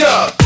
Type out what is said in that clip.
Up?